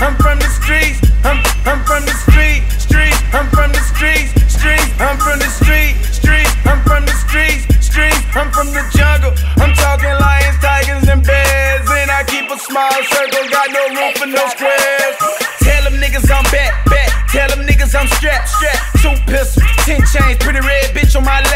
I'm from the streets. I'm, I'm from the street, street. I'm from the streets, streets. I'm from the street, street. I'm from the streets, streets. I'm from the jungle. I'm talking lions, tigers, and bears. And I keep a small circle, got no room for no squares. Tell them niggas I'm back, back. Tell them niggas I'm strapped, strapped. Two pistols, ten chains, pretty red bitch on my lap.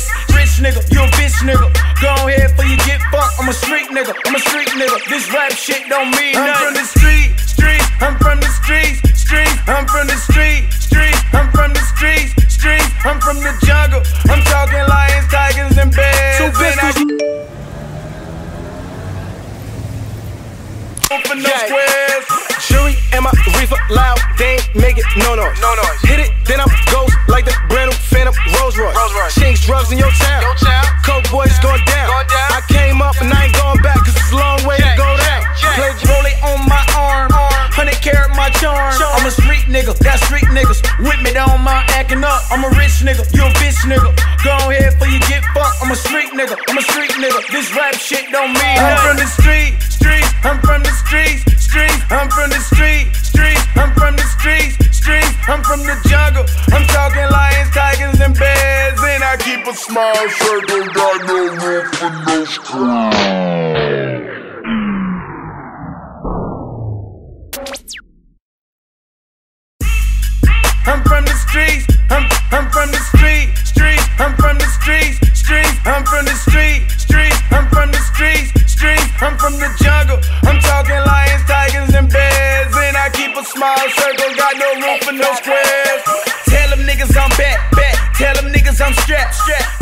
Presidents. Rich nigga, you a bitch nigga. Go ahead for you get fucked. I'm a street nigga. I'm a street nigga. This rap shit don't mean nothing. I'm from the street, street. I'm from the streets, streets. I'm from the street, street. I'm from the streets, streets. I'm from the jungle. I'm talking lions, tigers, and bears. I pistols. for no squares. Jury and my reefer loud, they ain't make it no noise. No noise. Hit it, then I'm ghost nigga, got street niggas with me, don't mind acting up. I'm a rich nigga, you a bitch nigga. Go ahead for you get fucked. I'm a street nigga, I'm a street nigga. This rap shit don't mean I'm from the street, streets. I'm from the streets, streets. I'm from the street, streets. I'm from the streets, streets. I'm from the jungle. I'm talking lions, tigers, and bears, and I keep a small circle, got no room for no screws. I'm from the streets. I'm I'm from the street, streets. I'm from the streets, streets. I'm from the street, streets. I'm from the streets, streets. I'm from the jungle. I'm talking lions, tigers, and bears. And I keep a small circle, got no room for no squares. Tell them niggas I'm back, back. Tell them niggas I'm strapped, strapped.